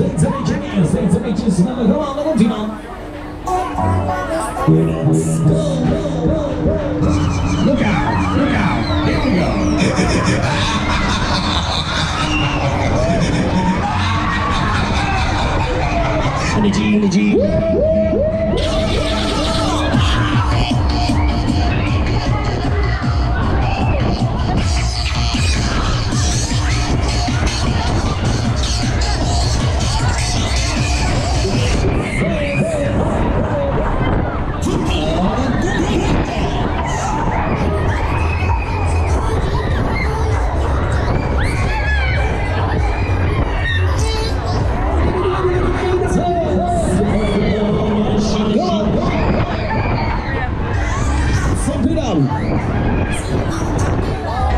Seçenek çekiyor, seçenek. Let's go. Look out, look out, here we go. Energy, energy. Oh,